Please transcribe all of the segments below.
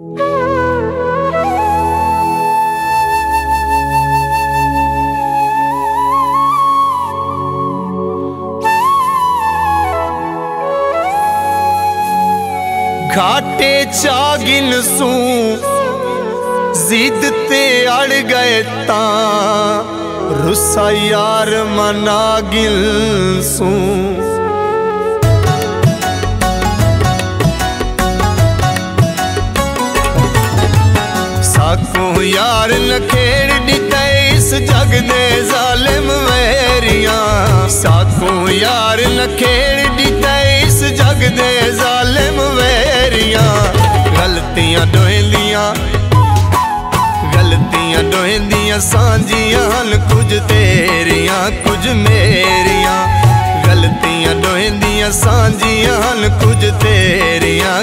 ਘਾਟੇ ਚਾਗਿਨ ਸੂ ਜ਼ਿੱਦ ਤੇ ਅੜ ਗਏ ਤਾਂ ਰੁੱਸਾ ਯਾਰ ਮਨਾਗਿਲ ਸੂ ਸਾਕੂ ਯਾਰ ਲਖੇੜ ਦਿੱਤੇ ਇਸ ਜਗ ਦੇ ਜ਼ਾਲਿਮ ਵੈਰੀਆਂ। ਸਾਕੂ ਯਾਰ ਲਖੇੜ ਦਿੱਤੇ ਇਸ ਜਗ ਦੇ ਜ਼ਾਲਿਮ ਵੈਰੀਆਂ। ਗਲਤੀਆਂ ਦੋਹਲੀਆਂ ਗਲਤੀਆਂ ਦੋਹਲੀਆਂ ਸਾਂਝੀਆਂ ਹਨ ਕੁਝ ਤੇਰੀਆਂ, ਕੁਝ ਮੇਰੀਆਂ। ਗਲਤੀਆਂ ਦੋਹਲੀਆਂ ਸਾਂਝੀਆਂ ਹਨ ਕੁਝ ਤੇਰੀਆਂ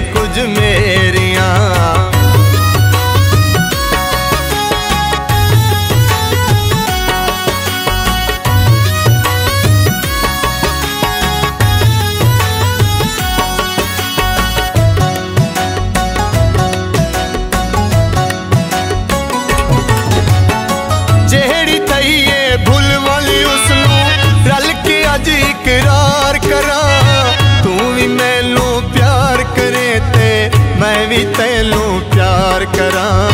ਵੀ ਤੈਨੂੰ ਪਿਆਰ ਕਰਾਂ,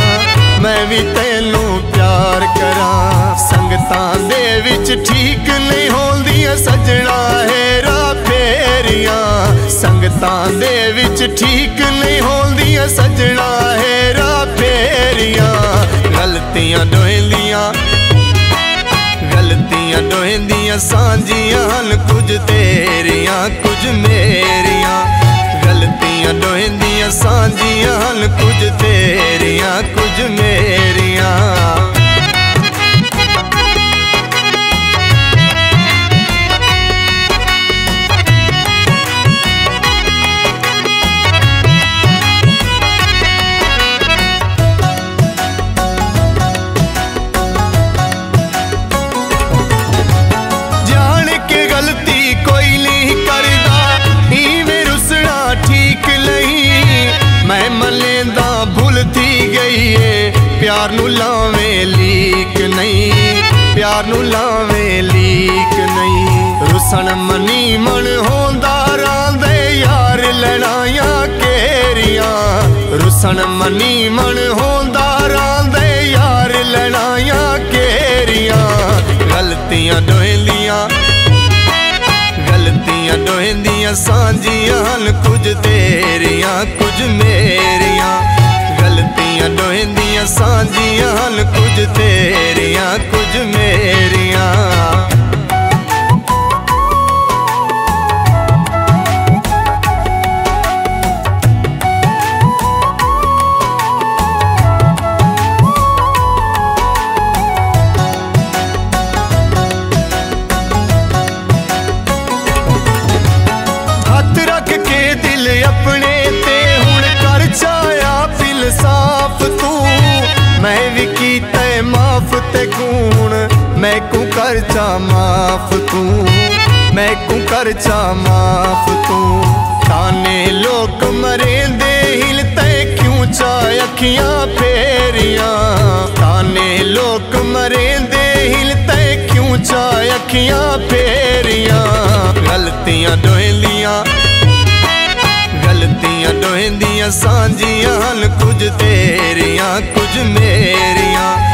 ਮੈਂ ਵੀ ਤੈਨੂੰ ਪਿਆਰ ਕਰਾਂ। ਸੰਗਤਾਂ ਦੇ ਵਿੱਚ ਠੀਕ ਨਹੀਂ ਹੁੰਦੀਆਂ ਸਜਣਾ ਹੈਰਾ ਫੇਰੀਆਂ। ਸੰਗਤਾਂ ਦੇ ਵਿੱਚ ਠੀਕ ਨਹੀਂ ਹੁੰਦੀਆਂ ਸਜਣਾ ਹੈਰਾ ਫੇਰੀਆਂ। ਗਲਤੀਆਂ ਦੋਹਲੀਆਂ ਗਲਤੀਆਂ ਦੋਹਲੀਆਂ ਸਾਂਝੀਆਂ ਹਨ ਕੁਝ ਤੇਰੀਆਂ, ਕੁਝ ਮੇਰੀਆਂ। ਗਲਤੀਆਂ ਦੋਹਲੀਆਂ ਸਾਂਝੀਆਂ ਹਨ ਕੁਝ ਤੇਰੀਆਂ ਕੁਝ ਮੇਰੀਆਂ। ਗਈ ਏ ਪਿਆਰ ਨੂੰ ਲਾਵੇਂ ਲੀਕ ਨਹੀਂ, ਪਿਆਰ ਨੂੰ ਲਾਵੇਂ ਲੀਕ ਨਹੀਂ। ਰੁਸਣ ਮਨੀ ਮਨ ਹੋਂਦਾ ਰਾਂਦੇ ਯਾਰ ਲੜਾਈਆਂ ਕੇਰੀਆਂ ਰੁਸਣ ਮਨੀ ਮਨ ਹੋਂਦਾ ਰਾਂਦੇ ਯਾਰ ਲੜਾਈਆਂ ਕੇਰੀਆਂ ਗਲਤੀਆਂ ਦੋਹਲੀਆਂ ਗਲਤੀਆਂ ਦੋਹਲੀਆਂ ਸਾਂਝੀਆਂ ਹਨ ਕੁਝ ਤੇਰੀਆਂ, ਕੁਝ ਮੇਰੀਆਂ। ਗਲਤੀਆਂ ਦੋਹਲੀਆਂ ਸਾਂਝੀਆਂ ਹਨ ਕੁਝ ਤੇਰੀਆਂ ਮੈਂ ਕੂ ਕਰ ਚਾ ਮਾਫ ਤੂੰ, ਮੈਂ ਕੂ ਕਰ ਚਾ ਮਾਫ ਤੂੰ। ਤਾਨੇ ਲੋਕ ਮਰੇਂਦੇ ਹਿਲ ਤੇ ਕਿਉਂ ਚਾ ਅੱਖੀਆਂ ਫੇਰੀਆਂ? ਤਾਨੇ ਲੋਕ ਮਰੇਂਦੇ ਹਿਲ ਤੇ ਕਿਉਂ ਚਾ ਅੱਖੀਆਂ ਫੇਰੀਆਂ? ਗਲਤੀਆਂ ਦੋਹਲੀਆਂ ਗਲਤੀਆਂ ਦੋਹਲੀਆਂ ਸਾਂਝੀਆਂ ਹਨ ਕੁਝ ਤੇਰੀਆਂ, ਕੁਝ ਮੇਰੀਆਂ।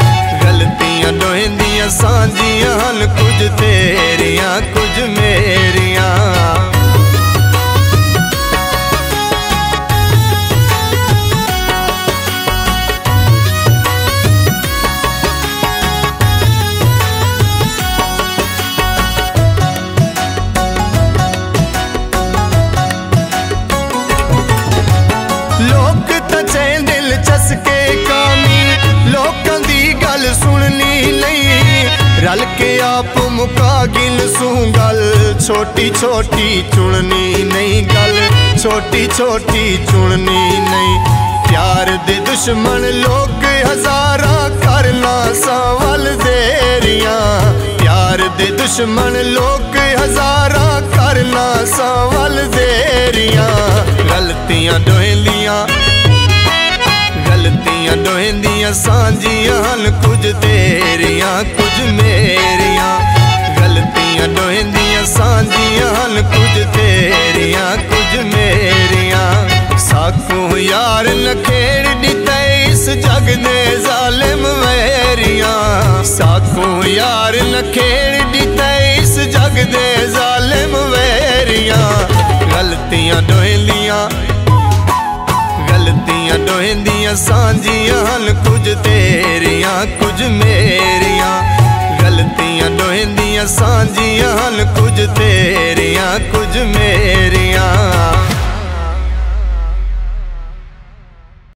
ਦੋਹਲੀਆਂ ਸਾਂਝੀਆਂ ਹਨ ਕੁਝ ਤੇਰੀਆਂ ਕੁਝ ਮੇਰੀਆਂ। ਮੁਕਾ ਗਿਲ ਗੱਲ। ਛੋਟੀ ਛੋਟੀ ਚੁਣਨੀ ਨਹੀਂ ਗੱਲ। ਛੋਟੀ ਛੋਟੀ ਚੁਣਨੀ ਨਹੀਂ। ਪਿਆਰ ਦੇ ਦੁਸ਼ਮਣ ਲੋਕ ਹਜ਼ਾਰਾਂ ਕਰ ਲਾ ਸਵਾਲ ਦੇਰੀਆਂ। ਪਿਆਰ ਦੇ ਦੁਸ਼ਮਣ ਲੋਕ ਹਜ਼ਾਰਾਂ ਕਰ ਲਾ ਸਵਾਲ ਦੇਰੀਆਂ। ਗਲਤੀਆਂ ਦੋਹਲੀਆਂ ਦੋਹਿੰਦੀਆਂ ਸਾਂਝੀਆਂ ਹਨ ਕੁਝ ਤੇਰੀਆਂ, ਕੁਝ ਮੇਰੀਆਂ। ਗਲਤੀਆਂ ਦੋਹਿੰਦੀਆਂ ਸਾਂਝੀਆਂ ਹਨ ਕੁਝ ਤੇਰੀਆਂ, ਕੁਝ ਮੇਰੀਆਂ। ਸਾਕੂ ਯਾਰ ਨਖੇੜਦੀ ਤੈ ਇਸ ਜਗ ਦੇ ਜ਼ਾਲਿਮ ਵੈਰੀਆਂ। ਸਾਕੂ ਯਾਰ ਨਖੇੜਦੀ ਤੈ ਇਸ ਜਗ ਦੇ ਜ਼ਾਲਿਮ ਵੈਰੀਆਂ। ਗਲਤੀਆਂ ਦੋਹਿੰਦੀਆਂ ਗਲਤੀਆਂ ਦੋਹਿੰਦੀਆਂ ਸਾਂਝੀਆਂ ਹਨ ਕੁਝ ਤੇਰੀਆਂ, ਕੁਝ ਮੇਰੀਆਂ। ਸਾਂਝੀਆਂ ਹਨ ਕੁਝ ਤੇਰੀਆਂ